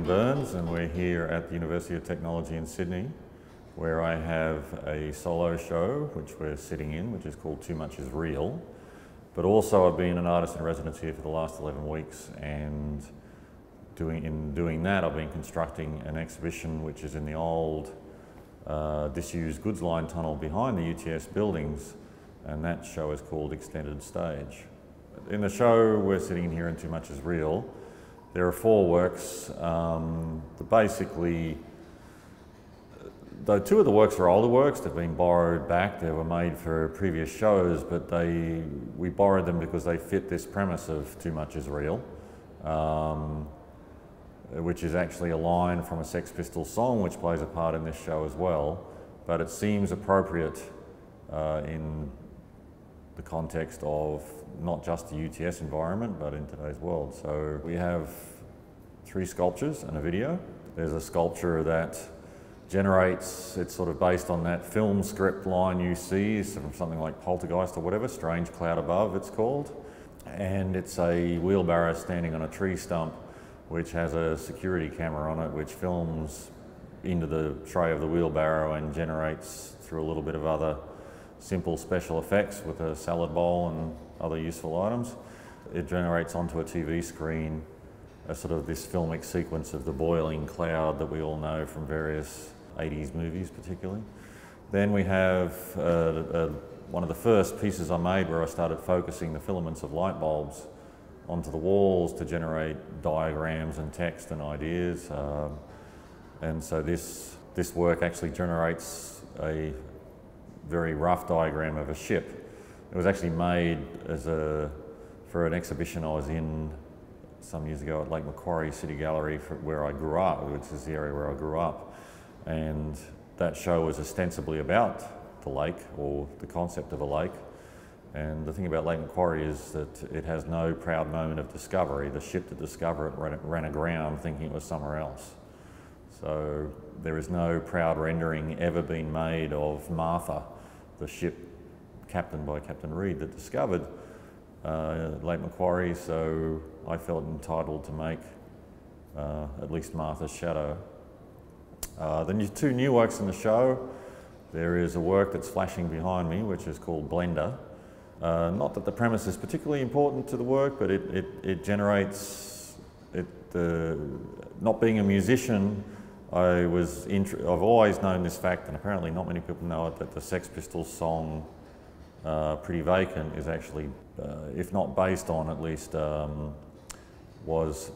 Ian Burns and we're here at the University of Technology in Sydney where I have a solo show which we're sitting in which is called Too Much Is Real but also I've been an artist in residence here for the last 11 weeks and doing, in doing that I've been constructing an exhibition which is in the old uh, disused goods line tunnel behind the UTS buildings and that show is called Extended Stage. In the show we're sitting here in Too Much Is Real there are four works um, that basically, though two of the works are older works, they've been borrowed back, they were made for previous shows, but they, we borrowed them because they fit this premise of Too Much Is Real, um, which is actually a line from a Sex Pistols song which plays a part in this show as well, but it seems appropriate uh, in the context of not just the UTS environment, but in today's world. So we have three sculptures and a video. There's a sculpture that generates, it's sort of based on that film script line you see from something like Poltergeist or whatever, Strange Cloud Above it's called. And it's a wheelbarrow standing on a tree stump which has a security camera on it which films into the tray of the wheelbarrow and generates through a little bit of other simple special effects with a salad bowl and other useful items. It generates onto a TV screen a sort of this filmic sequence of the boiling cloud that we all know from various 80s movies particularly. Then we have uh, uh, one of the first pieces I made where I started focusing the filaments of light bulbs onto the walls to generate diagrams and text and ideas. Um, and so this, this work actually generates a very rough diagram of a ship. It was actually made as a, for an exhibition I was in some years ago at Lake Macquarie City Gallery for, where I grew up, which is the area where I grew up. And that show was ostensibly about the lake or the concept of a lake. And the thing about Lake Macquarie is that it has no proud moment of discovery. The ship to discover it ran, ran aground thinking it was somewhere else. So there is no proud rendering ever been made of Martha, the ship captained by Captain Reid that discovered uh, Lake Macquarie, so I felt entitled to make uh, at least Martha's Shadow. Uh, the two new works in the show, there is a work that's flashing behind me, which is called Blender. Uh, not that the premise is particularly important to the work, but it, it, it generates, it, not being a musician, I was I've always known this fact, and apparently not many people know it, that the Sex Pistols song uh, Pretty Vacant is actually, uh, if not based on, at least um, was,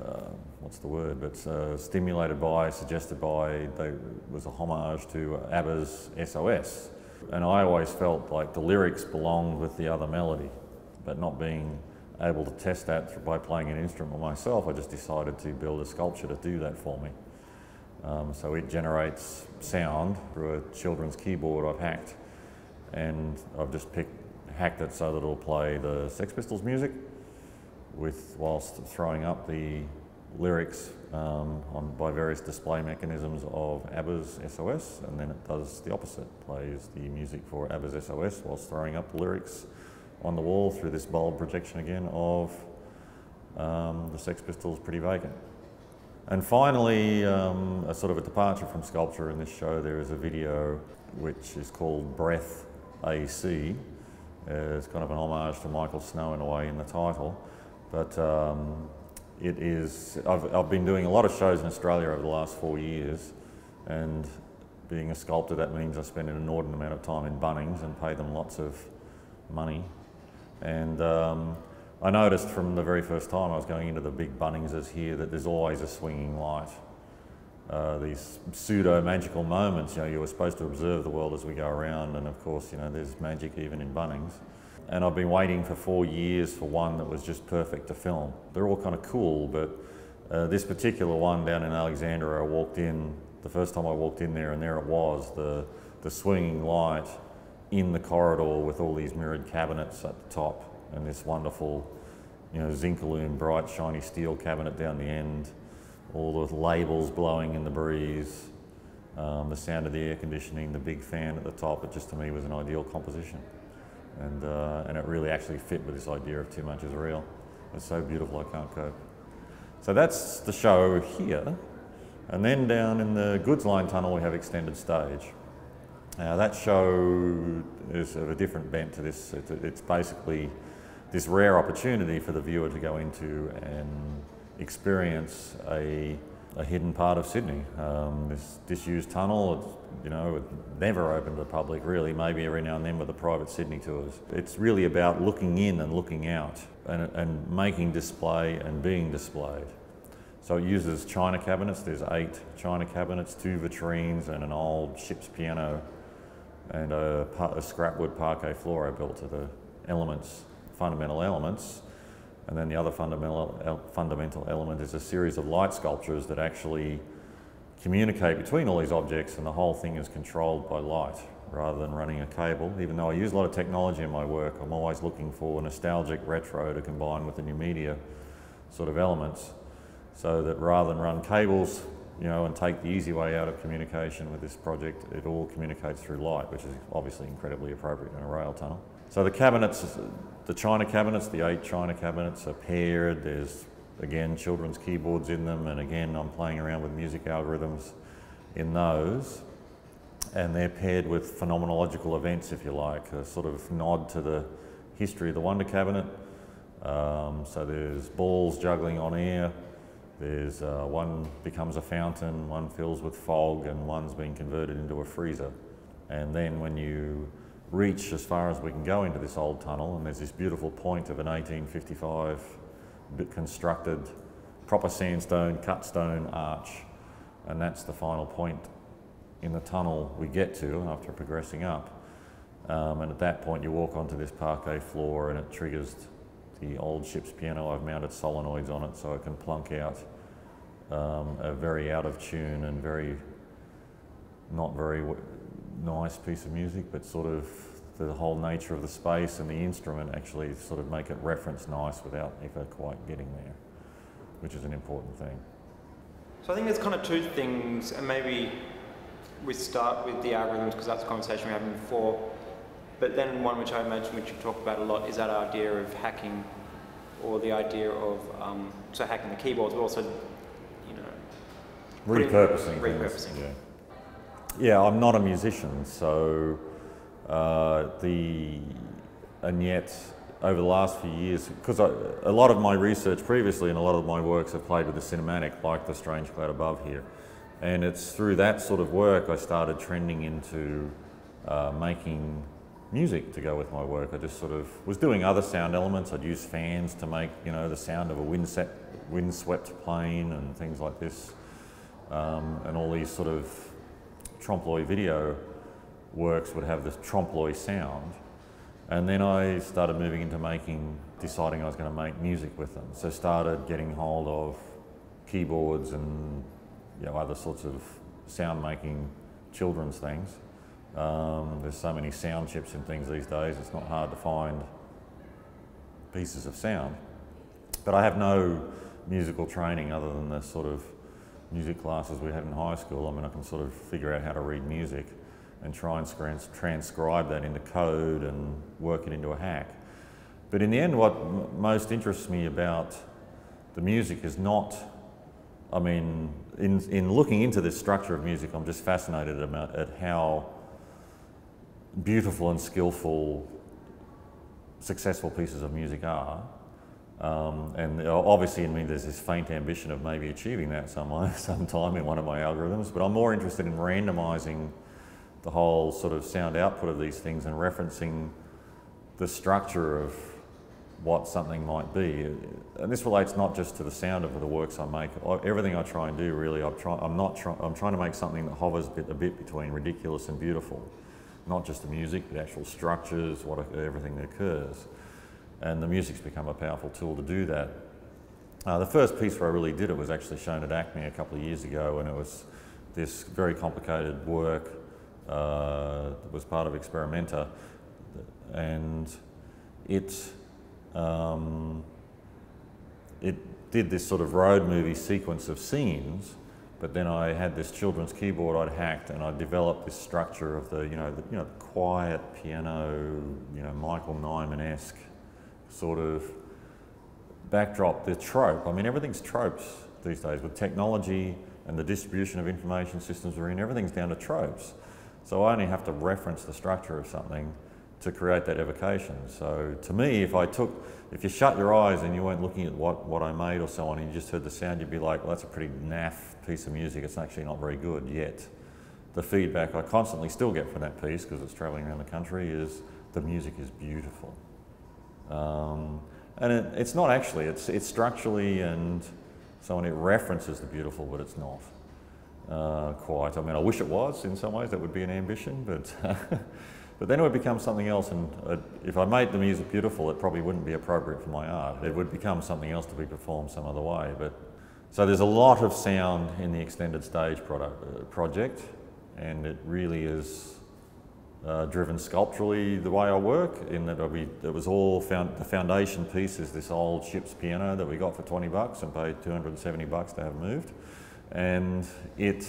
uh, what's the word, but uh, stimulated by, suggested by, they, was a homage to ABBA's SOS. And I always felt like the lyrics belonged with the other melody, but not being able to test that by playing an instrument myself, I just decided to build a sculpture to do that for me. Um, so it generates sound through a children's keyboard I've hacked. And I've just picked, hacked it so that it'll play the Sex Pistols music with, whilst throwing up the lyrics um, on, by various display mechanisms of ABBA's SOS, and then it does the opposite, plays the music for ABBA's SOS whilst throwing up the lyrics on the wall through this bulb projection again of um, the Sex Pistols Pretty Vacant. And finally, um, a sort of a departure from sculpture in this show, there is a video which is called Breath AC. Uh, it's kind of an homage to Michael Snow in a way in the title. But um, it is, I've, I've been doing a lot of shows in Australia over the last four years. And being a sculptor, that means I spend an inordinate amount of time in Bunnings and pay them lots of money. And um, I noticed from the very first time I was going into the big Bunningses here that there's always a swinging light. Uh, these pseudo magical moments, you know, you were supposed to observe the world as we go around, and of course, you know, there's magic even in Bunnings. And I've been waiting for four years for one that was just perfect to film. They're all kind of cool, but uh, this particular one down in Alexandria, I walked in, the first time I walked in there, and there it was, the, the swinging light in the corridor with all these mirrored cabinets at the top and this wonderful, you know, Zincalume bright shiny steel cabinet down the end, all the labels blowing in the breeze, um, the sound of the air conditioning, the big fan at the top, it just to me was an ideal composition. And, uh, and it really actually fit with this idea of too much is real. It's so beautiful I can't cope. So that's the show here. And then down in the goods line tunnel, we have extended stage. Now that show is of a different bent to this. It's basically this rare opportunity for the viewer to go into and experience a, a hidden part of Sydney. Um, this disused tunnel, you know, never open to the public really, maybe every now and then with the private Sydney tours. It's really about looking in and looking out and, and making display and being displayed. So it uses china cabinets. There's eight china cabinets, two vitrines, and an old ship's piano, and a, a scrapwood parquet floor I built to the elements, fundamental elements. And then the other fundamental, fundamental element is a series of light sculptures that actually communicate between all these objects, and the whole thing is controlled by light rather than running a cable. Even though I use a lot of technology in my work, I'm always looking for nostalgic retro to combine with the new media sort of elements so that rather than run cables, you know, and take the easy way out of communication with this project, it all communicates through light, which is obviously incredibly appropriate in a rail tunnel. So the cabinets, the china cabinets, the eight china cabinets are paired. There's, again, children's keyboards in them, and again, I'm playing around with music algorithms in those. And they're paired with phenomenological events, if you like, a sort of nod to the history of the Wonder Cabinet. Um, so there's balls juggling on air, there's uh, one becomes a fountain, one fills with fog, and one's been converted into a freezer. And then when you reach as far as we can go into this old tunnel, and there's this beautiful point of an 1855 constructed proper sandstone, cut stone arch, and that's the final point in the tunnel we get to after progressing up. Um, and at that point, you walk onto this parquet floor, and it triggers the old ship's piano. I've mounted solenoids on it so I can plunk out um, a very out of tune and very not very nice piece of music, but sort of the whole nature of the space and the instrument actually sort of make it reference nice without ever quite getting there, which is an important thing. So I think there's kind of two things, and maybe we start with the algorithms because that's a conversation we were having before. But then one which I imagine which you've talked about a lot is that idea of hacking, or the idea of um, so hacking the keyboards, but also you know repurposing. Repurposing. yeah. Yeah, I'm not a musician, so uh, the and yet over the last few years, because a lot of my research previously and a lot of my works have played with the cinematic, like the Strange Cloud Above here, and it's through that sort of work I started trending into uh, making music to go with my work. I just sort of was doing other sound elements. I'd use fans to make, you know, the sound of a wind windswept plane and things like this. Um, and all these sort of trompe l'oeil video works would have this trompe l'oeil sound. And then I started moving into making, deciding I was going to make music with them. So started getting hold of keyboards and you know, other sorts of sound making children's things. Um, there's so many sound chips and things these days, it's not hard to find pieces of sound. But I have no musical training other than the sort of music classes we had in high school. I mean, I can sort of figure out how to read music and try and transcribe that into code and work it into a hack. But in the end, what most interests me about the music is not, I mean, in, in looking into this structure of music, I'm just fascinated about, at how beautiful and skillful, successful pieces of music are. Um, and obviously in me there's this faint ambition of maybe achieving that some, sometime in one of my algorithms, but I'm more interested in randomizing the whole sort of sound output of these things and referencing the structure of what something might be. And this relates not just to the sound of the works I make. Everything I try and do really, I'm, try, I'm not try, I'm trying to make something that hovers a bit, a bit between ridiculous and beautiful not just the music, the actual structures, what everything that occurs. And the music's become a powerful tool to do that. Uh, the first piece where I really did it was actually shown at ACMI a couple of years ago, and it was this very complicated work uh, that was part of Experimenta, and it um, it did this sort of road movie sequence of scenes but then I had this children's keyboard I'd hacked, and I developed this structure of the, you know, the, you know, the quiet piano, you know, Michael Nyman-esque sort of backdrop, the trope. I mean, everything's tropes these days with technology and the distribution of information systems we're in, everything's down to tropes. So I only have to reference the structure of something to create that evocation. So to me, if I took, if you shut your eyes and you weren't looking at what, what I made or so on, and you just heard the sound, you'd be like, well, that's a pretty naff piece of music. It's actually not very good yet. The feedback I constantly still get from that piece, because it's traveling around the country, is the music is beautiful. Um, and it, it's not actually, it's, it's structurally and so on, it references the beautiful, but it's not uh, quite. I mean, I wish it was in some ways, that would be an ambition, but, but then it would become something else. And uh, if I made the music beautiful, it probably wouldn't be appropriate for my art. It would become something else to be performed some other way. But So there's a lot of sound in the extended stage product, uh, project, and it really is uh, driven sculpturally the way I work in that it was all found, the foundation piece is this old ship's piano that we got for 20 bucks and paid 270 bucks to have moved. And it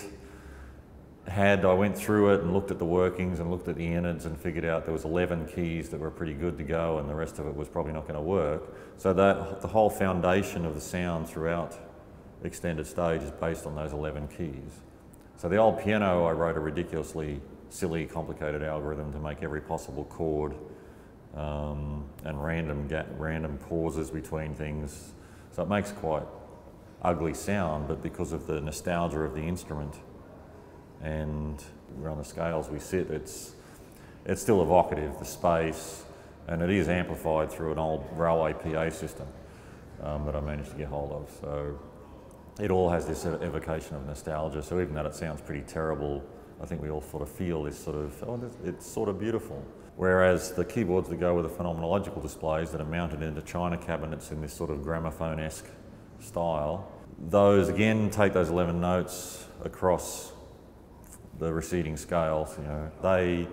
had, I went through it and looked at the workings and looked at the innards and figured out there was 11 keys that were pretty good to go and the rest of it was probably not going to work. So that the whole foundation of the sound throughout extended stage is based on those 11 keys. So the old piano, I wrote a ridiculously silly, complicated algorithm to make every possible chord um, and random, random pauses between things. So it makes quite ugly sound, but because of the nostalgia of the instrument and we're on the scales we sit, it's, it's still evocative, the space, and it is amplified through an old railway PA system um, that I managed to get hold of. So it all has this evocation of nostalgia. So even though it sounds pretty terrible, I think we all sort of feel this sort of, oh, it's sort of beautiful. Whereas the keyboards that go with the phenomenological displays that are mounted into china cabinets in this sort of gramophone-esque style, those again take those 11 notes across the receding scales. You know, they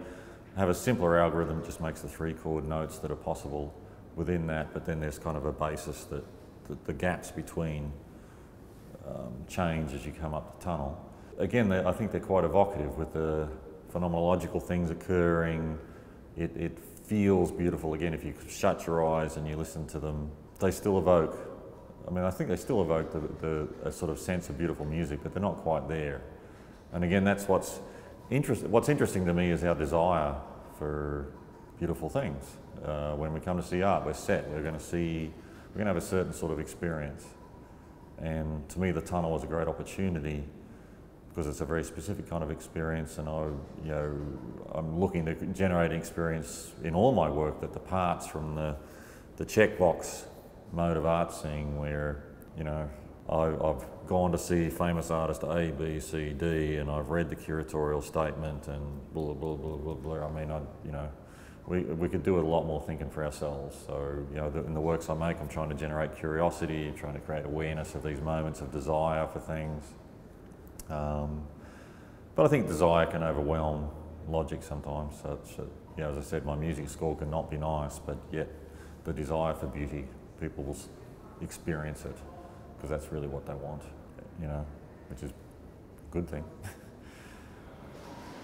have a simpler algorithm just makes the three chord notes that are possible within that, but then there's kind of a basis that, that the gaps between um, change as you come up the tunnel. Again, I think they're quite evocative with the phenomenological things occurring. It, it feels beautiful. Again, if you shut your eyes and you listen to them, they still evoke. I mean, I think they still evoke the, the a sort of sense of beautiful music, but they're not quite there. And again, that's what's, interest, what's interesting to me is our desire for beautiful things. Uh, when we come to see art, we're set. We're going to see, we're going to have a certain sort of experience. And to me, the tunnel was a great opportunity because it's a very specific kind of experience and I, you know, I'm looking to generate experience in all my work that departs from the, the checkbox mode of art seeing where, you know, I, have gone to see famous artist A, B, C, D, and I've read the curatorial statement and blah, blah, blah, blah, blah. I mean, I, you know, we, we could do a lot more thinking for ourselves. So, you know, the, in the works I make, I'm trying to generate curiosity, trying to create awareness of these moments of desire for things. Um, but I think desire can overwhelm logic sometimes. So, so you know, as I said, my music score can not be nice, but yet the desire for beauty, people will experience it because that's really what they want, you know, which is a good thing.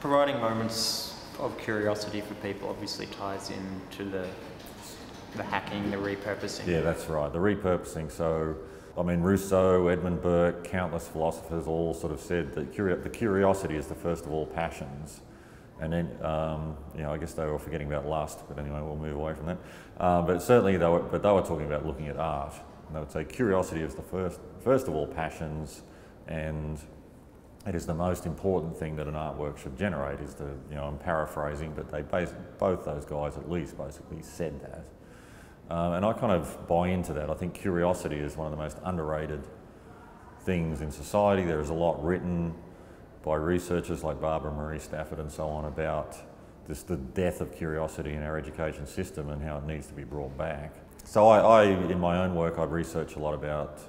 Providing moments of curiosity for people obviously ties into the the hacking, the repurposing. Yeah, that's right. The repurposing. So I mean, Rousseau, Edmund Burke, countless philosophers all sort of said that curi the curiosity is the first of all passions. And then, um, you know, I guess they were forgetting about lust, but anyway, we'll move away from that. Um, but certainly, they were, but they were talking about looking at art. And they would say curiosity is the first, first of all passions, and it is the most important thing that an artwork should generate. Is the, you know, I'm paraphrasing, but they both those guys at least basically said that. Um, and I kind of buy into that. I think curiosity is one of the most underrated things in society. There is a lot written by researchers like Barbara Maria Stafford and so on about this, the death of curiosity in our education system and how it needs to be brought back. So I, I in my own work, I've researched a lot about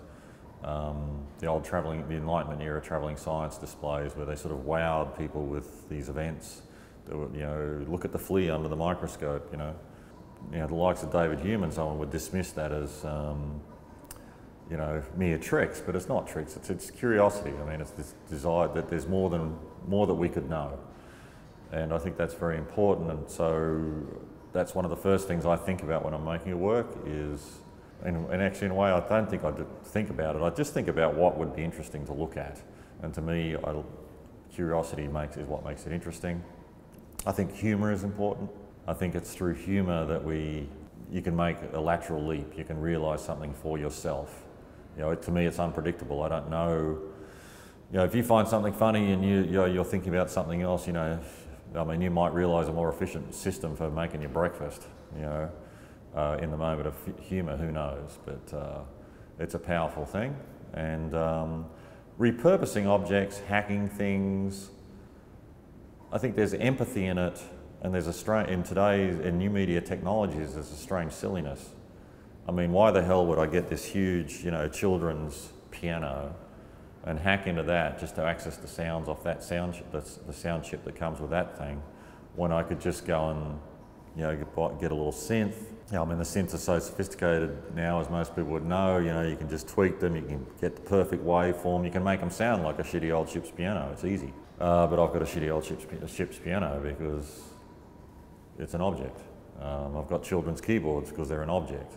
um, the old travelling, the Enlightenment era travelling science displays where they sort of wowed people with these events. Were, you know, look at the flea under the microscope, you know, you know, the likes of David Hume and so on would dismiss that as, um, you know, mere tricks, but it's not tricks, it's, it's curiosity. I mean, it's this desire that there's more than, more that we could know. And I think that's very important. And so that's one of the first things I think about when I'm making a work is And, and actually, in a way, I don't think I think about it. I just think about what would be interesting to look at. And to me, I, curiosity makes is what makes it interesting. I think humour is important. I think it's through humour that we you can make a lateral leap. You can realise something for yourself. You know, to me, it's unpredictable. I don't know. You know, if you find something funny and you, you you're thinking about something else, you know, I mean, you might realise a more efficient system for making your breakfast. You know, uh, in the moment of humour, who knows? But uh, it's a powerful thing, and um, repurposing objects, hacking things. I think there's empathy in it and there's a strange, in today's, in new media technologies, there's a strange silliness. I mean, why the hell would I get this huge, you know, children's piano and hack into that just to access the sounds off that sound, the, the sound chip that comes with that thing, when I could just go and, you know, get, get a little synth. I mean, the synths are so sophisticated now, as most people would know. You know, you can just tweak them, you can get the perfect waveform, you can make them sound like a shitty old chip's piano. It's easy. Uh, but I've got a shitty old chip's, chip's piano because it's an object. Um, I've got children's keyboards because they're an object.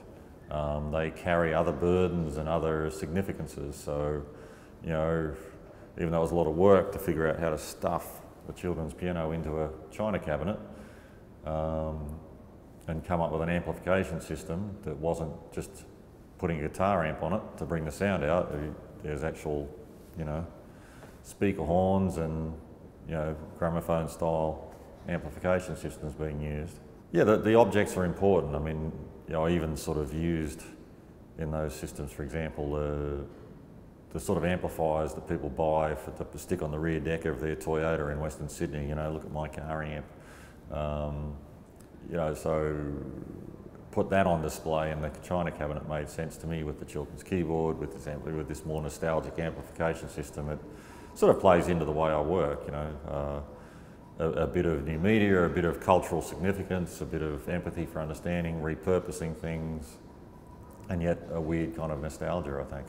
Um, they carry other burdens and other significances. So, you know, even though it was a lot of work to figure out how to stuff the children's piano into a china cabinet um, and come up with an amplification system that wasn't just putting a guitar amp on it to bring the sound out. There's actual, you know, speaker horns and, you know, gramophone style amplification systems being used. Yeah, the, the objects are important. I mean, you know, I even sort of used in those systems, for example, uh, the sort of amplifiers that people buy for to stick on the rear deck of their Toyota in Western Sydney. You know, look at my car amp. Um, you know, so put that on display in the China cabinet made sense to me with the children's keyboard, with this, with this more nostalgic amplification system. It sort of plays into the way I work, you know. Uh, a, a, bit of new media, a bit of cultural significance, a bit of empathy for understanding, repurposing things, and yet a weird kind of nostalgia, I think.